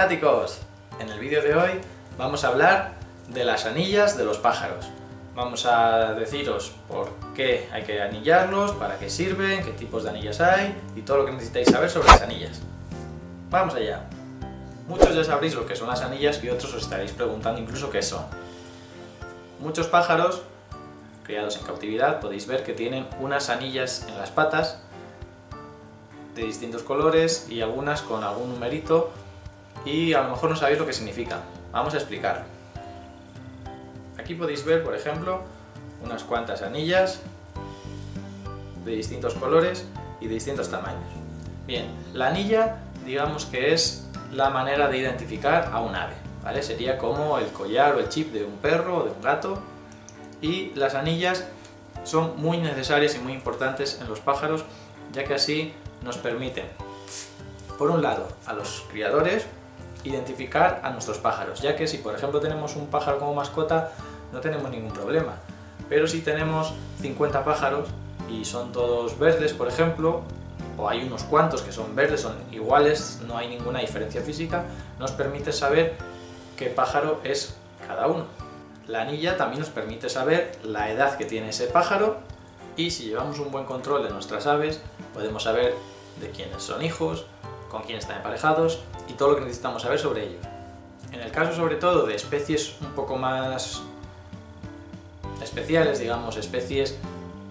fanáticos! En el vídeo de hoy vamos a hablar de las anillas de los pájaros. Vamos a deciros por qué hay que anillarlos, para qué sirven, qué tipos de anillas hay y todo lo que necesitáis saber sobre las anillas. ¡Vamos allá! Muchos ya sabréis lo que son las anillas y otros os estaréis preguntando incluso qué son. Muchos pájaros criados en cautividad podéis ver que tienen unas anillas en las patas de distintos colores y algunas con algún numerito y a lo mejor no sabéis lo que significa. Vamos a explicar. Aquí podéis ver, por ejemplo, unas cuantas anillas de distintos colores y de distintos tamaños. Bien, la anilla digamos que es la manera de identificar a un ave, ¿vale? Sería como el collar o el chip de un perro o de un gato y las anillas son muy necesarias y muy importantes en los pájaros ya que así nos permiten, por un lado, a los criadores identificar a nuestros pájaros, ya que si por ejemplo tenemos un pájaro como mascota no tenemos ningún problema, pero si tenemos 50 pájaros y son todos verdes, por ejemplo, o hay unos cuantos que son verdes, son iguales, no hay ninguna diferencia física, nos permite saber qué pájaro es cada uno. La anilla también nos permite saber la edad que tiene ese pájaro y si llevamos un buen control de nuestras aves, podemos saber de quiénes son hijos, con quién están emparejados y todo lo que necesitamos saber sobre ellos. En el caso sobre todo de especies un poco más especiales, digamos, especies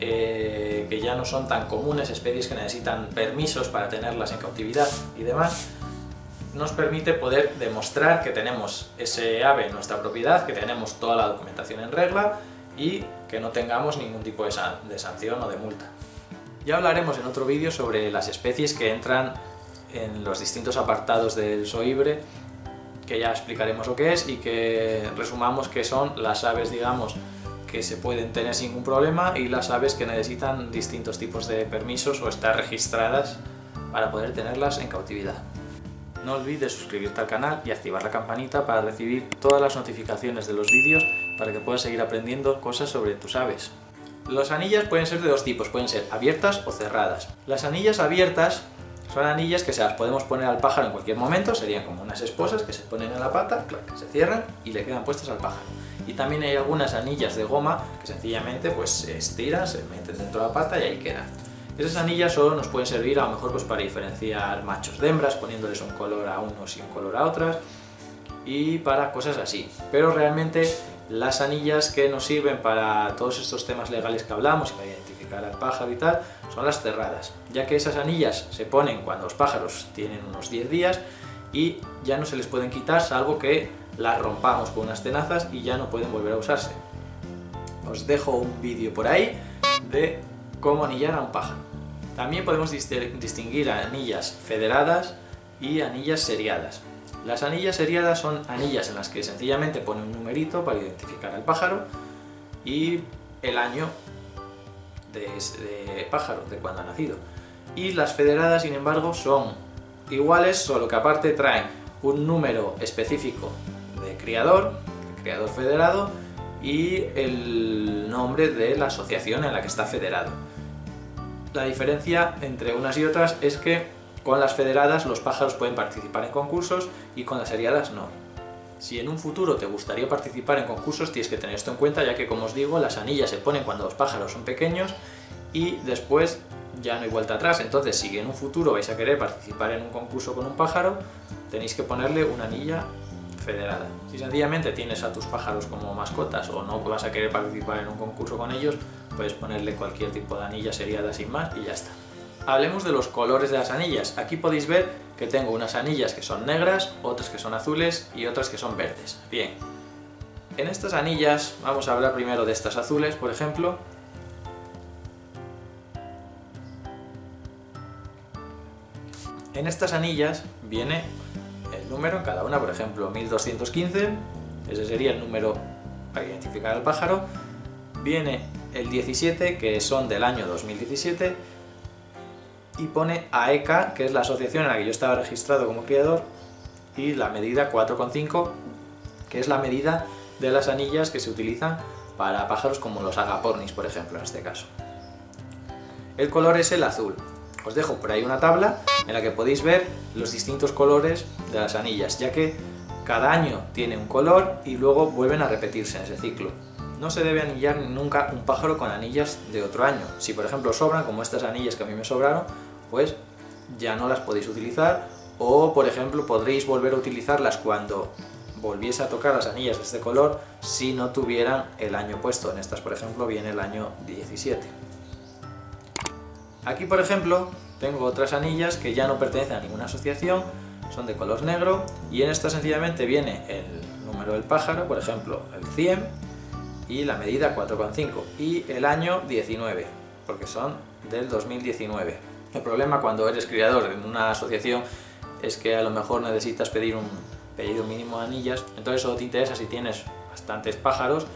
eh, que ya no son tan comunes, especies que necesitan permisos para tenerlas en cautividad y demás, nos permite poder demostrar que tenemos ese ave en nuestra propiedad, que tenemos toda la documentación en regla y que no tengamos ningún tipo de, de sanción o de multa. Ya hablaremos en otro vídeo sobre las especies que entran en los distintos apartados del SOIBRE, que ya explicaremos lo que es y que resumamos que son las aves, digamos, que se pueden tener sin ningún problema y las aves que necesitan distintos tipos de permisos o estar registradas para poder tenerlas en cautividad. No olvides suscribirte al canal y activar la campanita para recibir todas las notificaciones de los vídeos para que puedas seguir aprendiendo cosas sobre tus aves. Las anillas pueden ser de dos tipos, pueden ser abiertas o cerradas. Las anillas abiertas son anillas que se las podemos poner al pájaro en cualquier momento, serían como unas esposas que se ponen en la pata, que se cierran y le quedan puestas al pájaro. Y también hay algunas anillas de goma que sencillamente pues se estiran, se meten dentro de la pata y ahí quedan. Esas anillas solo nos pueden servir a lo mejor pues para diferenciar machos de hembras, poniéndoles un color a unos y un color a otras, y para cosas así. Pero realmente las anillas que nos sirven para todos estos temas legales que hablamos, para identificar al pájaro y tal, son las cerradas, ya que esas anillas se ponen cuando los pájaros tienen unos 10 días y ya no se les pueden quitar salvo que las rompamos con unas tenazas y ya no pueden volver a usarse. Os dejo un vídeo por ahí de cómo anillar a un pájaro. También podemos distinguir anillas federadas y anillas seriadas. Las anillas seriadas son anillas en las que sencillamente pone un numerito para identificar al pájaro y el año de, pájaro, de cuando ha nacido. Y las federadas, sin embargo, son iguales, solo que aparte traen un número específico de criador, criador federado, y el nombre de la asociación en la que está federado. La diferencia entre unas y otras es que con las federadas los pájaros pueden participar en concursos y con las seriadas no. Si en un futuro te gustaría participar en concursos tienes que tener esto en cuenta ya que como os digo las anillas se ponen cuando los pájaros son pequeños y después ya no hay vuelta atrás. Entonces si en un futuro vais a querer participar en un concurso con un pájaro tenéis que ponerle una anilla federada. Si sencillamente tienes a tus pájaros como mascotas o no vas a querer participar en un concurso con ellos, puedes ponerle cualquier tipo de anilla seriada sin más y ya está. Hablemos de los colores de las anillas. Aquí podéis ver que tengo unas anillas que son negras, otras que son azules y otras que son verdes. Bien, en estas anillas vamos a hablar primero de estas azules, por ejemplo. En estas anillas viene el número en cada una, por ejemplo 1215, ese sería el número para identificar al pájaro. Viene el 17, que son del año 2017, y pone AECA, que es la asociación en la que yo estaba registrado como criador, y la medida 4,5, que es la medida de las anillas que se utilizan para pájaros como los agapornis, por ejemplo, en este caso. El color es el azul. Os dejo por ahí una tabla en la que podéis ver los distintos colores de las anillas, ya que cada año tiene un color y luego vuelven a repetirse en ese ciclo. No se debe anillar nunca un pájaro con anillas de otro año. Si por ejemplo sobran, como estas anillas que a mí me sobraron, pues ya no las podéis utilizar o por ejemplo podréis volver a utilizarlas cuando volviese a tocar las anillas de este color si no tuvieran el año puesto. En estas por ejemplo viene el año 17. Aquí por ejemplo tengo otras anillas que ya no pertenecen a ninguna asociación, son de color negro y en esta sencillamente viene el número del pájaro, por ejemplo el 100 y la medida 4,5 y el año 19 porque son del 2019. El problema cuando eres criador en una asociación es que a lo mejor necesitas pedir un pedido mínimo de anillas, entonces solo te interesa si tienes bastantes pájaros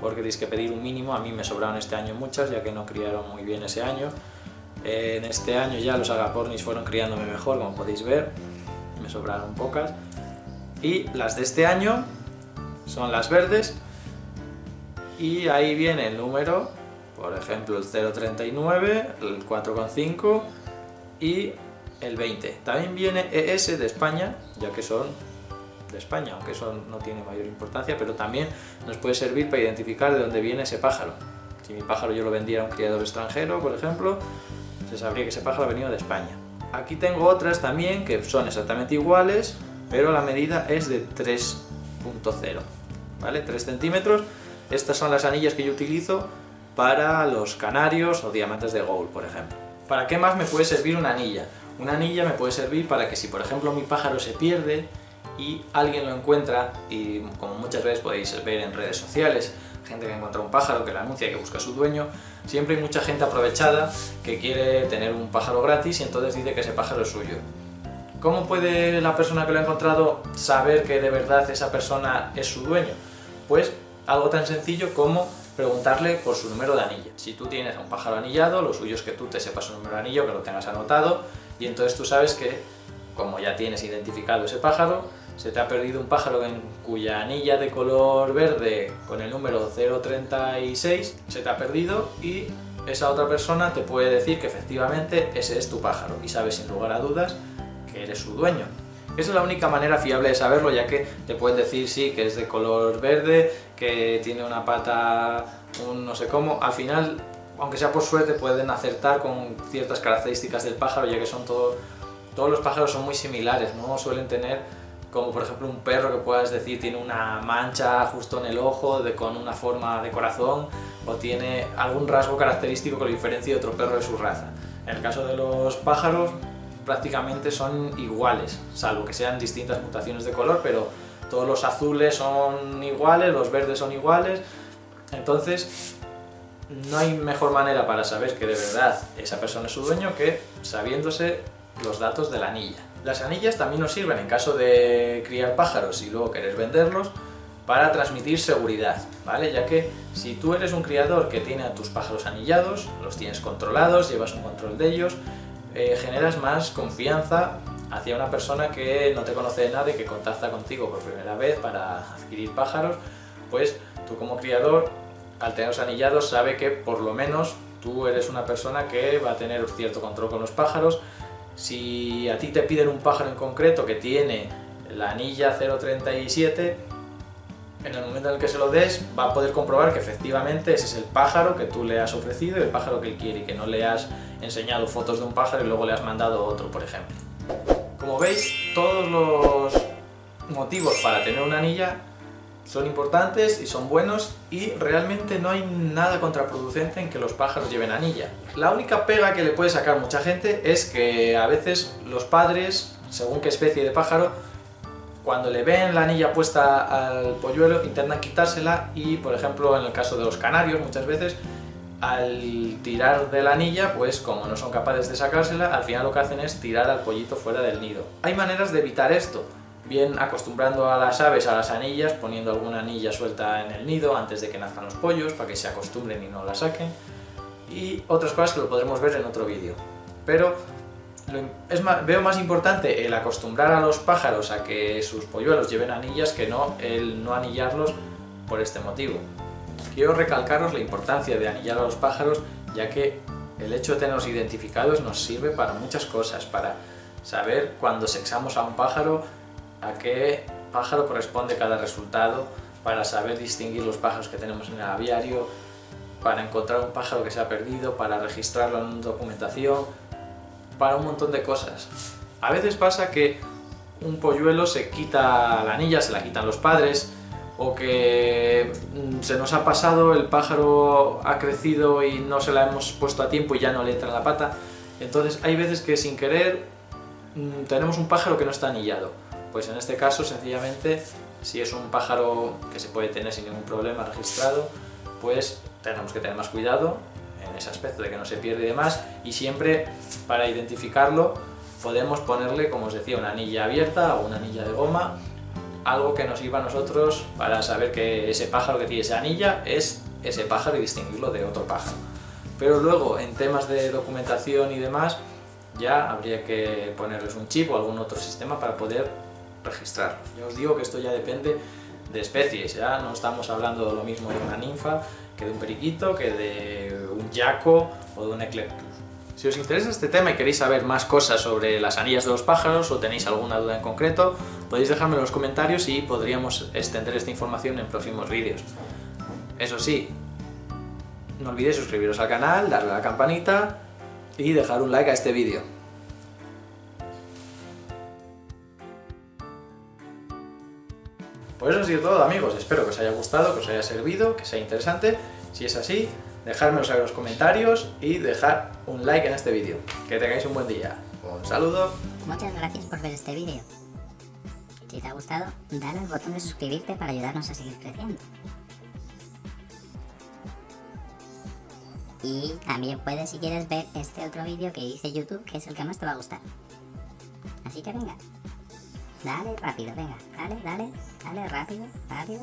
porque tienes que pedir un mínimo, a mí me sobraron este año muchas ya que no criaron muy bien ese año. En este año ya los agapornis fueron criándome mejor, como podéis ver, me sobraron pocas. Y las de este año son las verdes y ahí viene el número, por ejemplo el 039, el 4,5 y el 20. También viene ES de España, ya que son de España, aunque eso no tiene mayor importancia, pero también nos puede servir para identificar de dónde viene ese pájaro. Si mi pájaro yo lo vendiera a un criador extranjero, por ejemplo, se sabría que ese pájaro ha venido de España. Aquí tengo otras también que son exactamente iguales, pero la medida es de 3.0, ¿vale? 3 centímetros. Estas son las anillas que yo utilizo para los canarios o diamantes de gold, por ejemplo. ¿Para qué más me puede servir una anilla? Una anilla me puede servir para que si por ejemplo mi pájaro se pierde y alguien lo encuentra, y como muchas veces podéis ver en redes sociales, gente que encuentra un pájaro, que lo anuncia que busca a su dueño, siempre hay mucha gente aprovechada que quiere tener un pájaro gratis y entonces dice que ese pájaro es suyo. ¿Cómo puede la persona que lo ha encontrado saber que de verdad esa persona es su dueño? Pues algo tan sencillo como preguntarle por su número de anilla. Si tú tienes un pájaro anillado, lo suyo es que tú te sepas su número de anillo, que lo tengas anotado, y entonces tú sabes que, como ya tienes identificado ese pájaro, se te ha perdido un pájaro en cuya anilla de color verde con el número 036 se te ha perdido y esa otra persona te puede decir que efectivamente ese es tu pájaro y sabes sin lugar a dudas que eres su dueño. Esa es la única manera fiable de saberlo, ya que te pueden decir sí, que es de color verde, que tiene una pata, un no sé cómo. Al final, aunque sea por suerte, pueden acertar con ciertas características del pájaro, ya que son todo, todos los pájaros son muy similares, no suelen tener como por ejemplo un perro que puedas decir tiene una mancha justo en el ojo de, con una forma de corazón o tiene algún rasgo característico que lo diferencia de otro perro de su raza. En el caso de los pájaros prácticamente son iguales, salvo que sean distintas mutaciones de color, pero todos los azules son iguales, los verdes son iguales, entonces no hay mejor manera para saber que de verdad esa persona es su dueño que sabiéndose los datos de la anilla. Las anillas también nos sirven en caso de criar pájaros y luego querer venderlos para transmitir seguridad, ¿vale? Ya que si tú eres un criador que tiene a tus pájaros anillados, los tienes controlados, llevas un control de ellos, eh, generas más confianza hacia una persona que no te conoce de nada y que contacta contigo por primera vez para adquirir pájaros, pues tú como criador, al tenerlos anillados, sabe que por lo menos tú eres una persona que va a tener cierto control con los pájaros, si a ti te piden un pájaro en concreto que tiene la anilla 037, en el momento en el que se lo des va a poder comprobar que efectivamente ese es el pájaro que tú le has ofrecido y el pájaro que él quiere y que no le has enseñado fotos de un pájaro y luego le has mandado otro, por ejemplo. Como veis, todos los motivos para tener una anilla son importantes y son buenos y realmente no hay nada contraproducente en que los pájaros lleven anilla. La única pega que le puede sacar mucha gente es que a veces los padres, según qué especie de pájaro, cuando le ven la anilla puesta al polluelo intentan quitársela y por ejemplo en el caso de los canarios muchas veces al tirar de la anilla pues como no son capaces de sacársela al final lo que hacen es tirar al pollito fuera del nido. Hay maneras de evitar esto bien acostumbrando a las aves a las anillas, poniendo alguna anilla suelta en el nido antes de que nazcan los pollos, para que se acostumbren y no la saquen, y otras cosas que lo podremos ver en otro vídeo. Pero es veo más importante el acostumbrar a los pájaros a que sus polluelos lleven anillas que no el no anillarlos por este motivo. Quiero recalcaros la importancia de anillar a los pájaros, ya que el hecho de tenerlos identificados nos sirve para muchas cosas, para saber cuando sexamos a un pájaro a qué pájaro corresponde cada resultado, para saber distinguir los pájaros que tenemos en el aviario, para encontrar un pájaro que se ha perdido, para registrarlo en documentación, para un montón de cosas. A veces pasa que un polluelo se quita la anilla, se la quitan los padres, o que mm, se nos ha pasado, el pájaro ha crecido y no se la hemos puesto a tiempo y ya no le entra en la pata. Entonces hay veces que sin querer mm, tenemos un pájaro que no está anillado. Pues en este caso sencillamente si es un pájaro que se puede tener sin ningún problema registrado, pues tenemos que tener más cuidado en ese aspecto de que no se pierde y demás y siempre para identificarlo podemos ponerle, como os decía, una anilla abierta o una anilla de goma algo que nos sirva a nosotros para saber que ese pájaro que tiene esa anilla es ese pájaro y distinguirlo de otro pájaro. Pero luego, en temas de documentación y demás, ya habría que ponerles un chip o algún otro sistema para poder registrarlos. Ya os digo que esto ya depende de especies, ya no estamos hablando de lo mismo de una ninfa que de un periquito, que de un yaco o de un eclectus. Si os interesa este tema y queréis saber más cosas sobre las anillas de los pájaros o tenéis alguna duda en concreto, podéis dejarme en los comentarios y podríamos extender esta información en próximos vídeos. Eso sí, no olvidéis suscribiros al canal, darle a la campanita y dejar un like a este vídeo. Pues eso ha todo amigos, espero que os haya gustado, que os haya servido, que sea interesante. Si es así, dejármelo en los comentarios y dejar un like en este vídeo. Que tengáis un buen día. Un saludo. Muchas gracias por ver este vídeo. Si te ha gustado, dale al botón de suscribirte para ayudarnos a seguir creciendo. Y también puedes, si quieres, ver este otro vídeo que hice YouTube, que es el que más te va a gustar. Así que venga. Dale rápido, venga. Dale, dale, dale rápido, rápido.